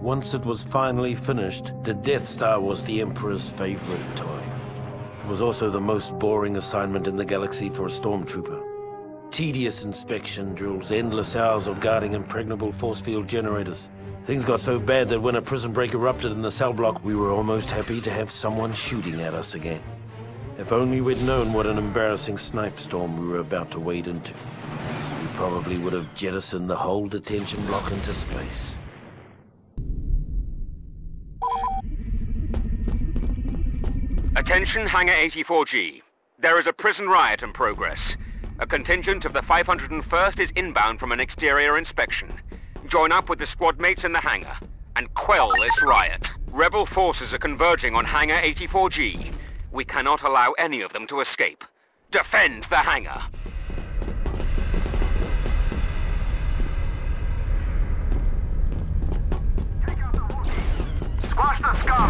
Once it was finally finished, the Death Star was the Emperor's favorite toy. It was also the most boring assignment in the galaxy for a stormtrooper. Tedious inspection drills, endless hours of guarding impregnable force field generators. Things got so bad that when a prison break erupted in the cell block, we were almost happy to have someone shooting at us again. If only we'd known what an embarrassing snipe storm we were about to wade into. We probably would have jettisoned the whole detention block into space. Attention Hangar 84G. There is a prison riot in progress. A contingent of the 501st is inbound from an exterior inspection. Join up with the squad mates in the hangar and quell this riot. Rebel forces are converging on Hangar 84G. We cannot allow any of them to escape. Defend the hangar! Squash the scum!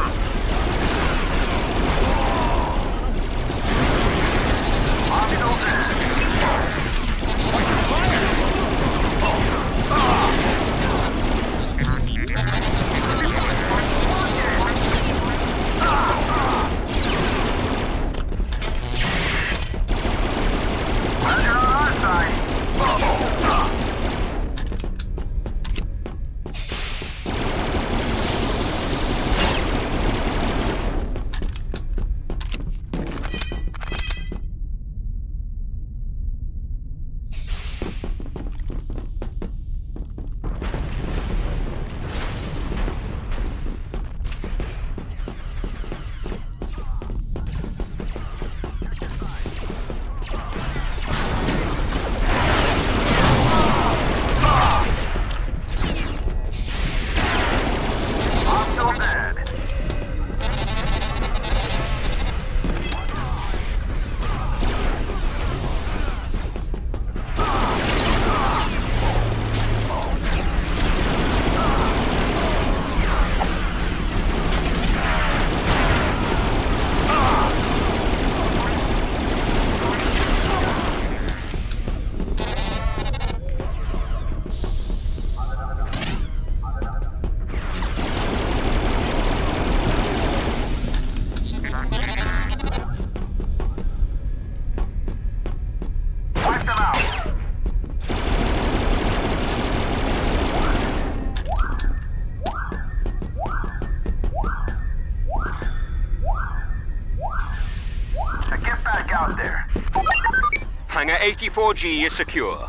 Hangar 84G is secure.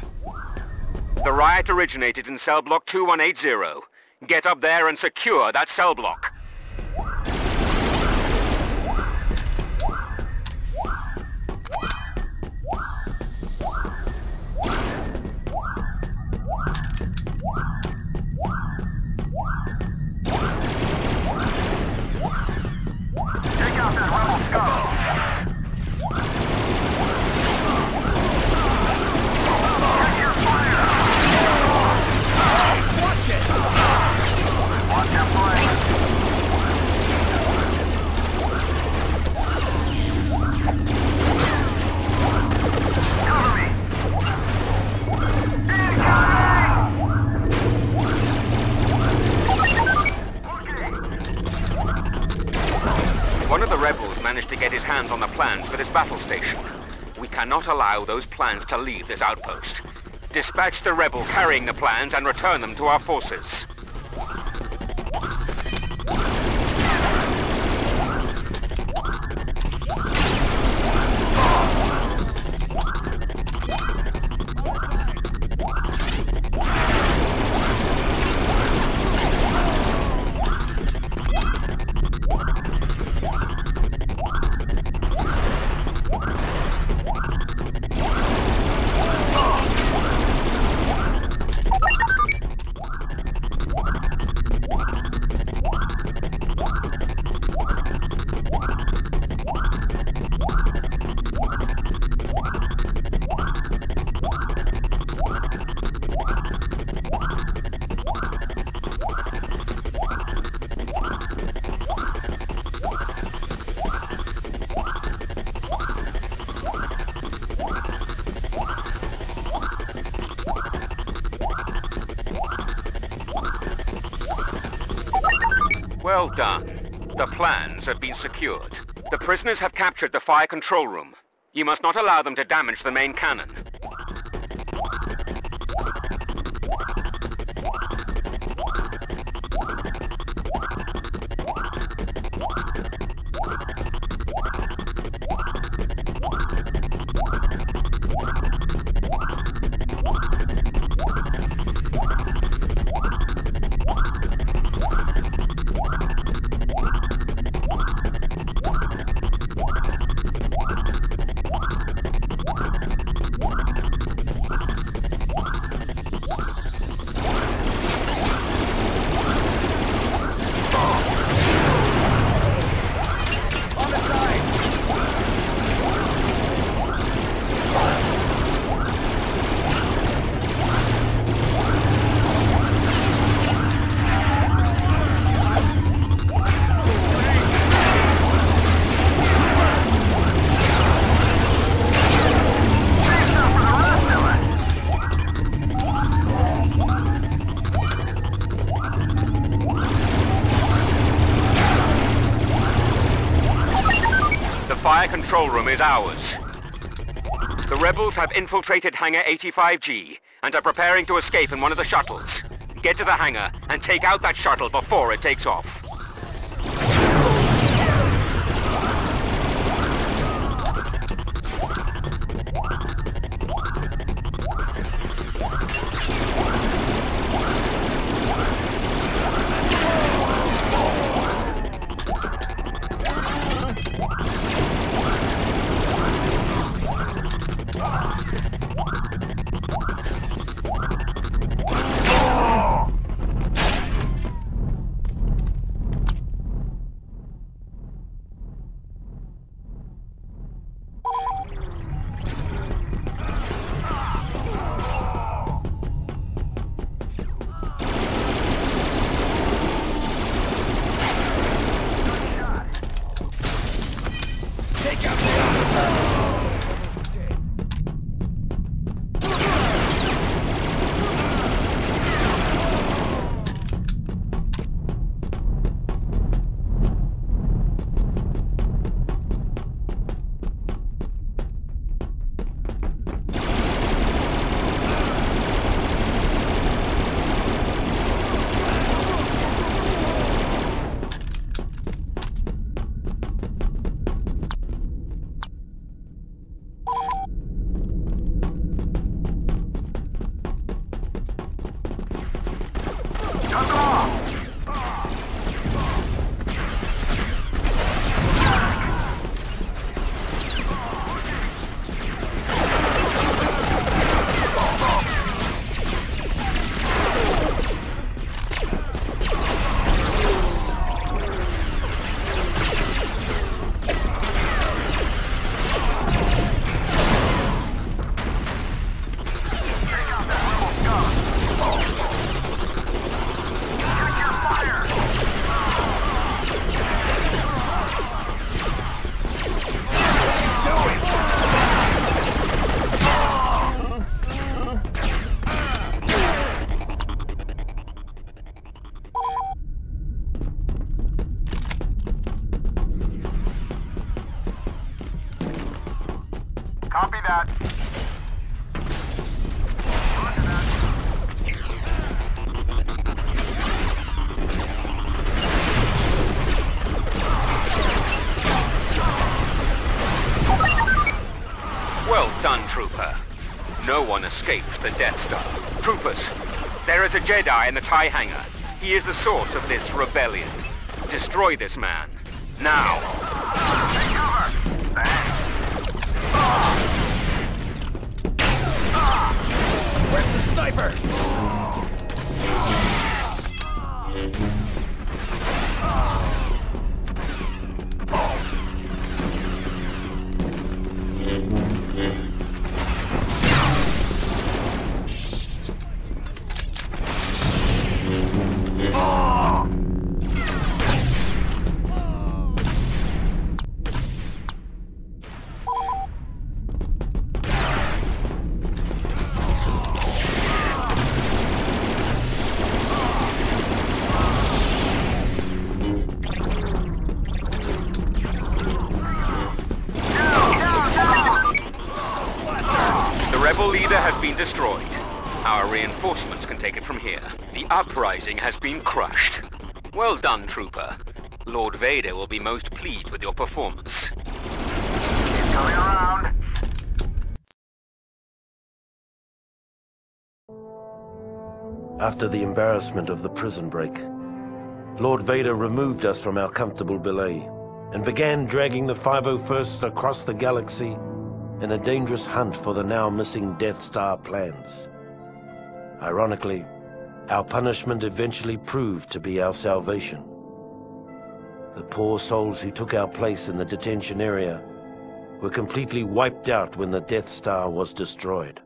The riot originated in cell block 2180. Get up there and secure that cell block. Managed to get his hands on the plans for this battle station. We cannot allow those plans to leave this outpost. Dispatch the rebel carrying the plans and return them to our forces. Well done. The plans have been secured. The prisoners have captured the fire control room. You must not allow them to damage the main cannon. Fire control room is ours. The rebels have infiltrated Hangar 85G and are preparing to escape in one of the shuttles. Get to the hangar and take out that shuttle before it takes off. Copy that. Well done, Trooper. No one escaped the Death Star. Troopers, there is a Jedi in the TIE hangar. He is the source of this rebellion. Destroy this man. Now. Where's the sniper? Reinforcements can take it from here. The uprising has been crushed. Well done, Trooper. Lord Vader will be most pleased with your performance. He's coming around. After the embarrassment of the prison break, Lord Vader removed us from our comfortable belay and began dragging the 501st across the galaxy in a dangerous hunt for the now missing Death Star plans. Ironically, our punishment eventually proved to be our salvation. The poor souls who took our place in the detention area were completely wiped out when the Death Star was destroyed.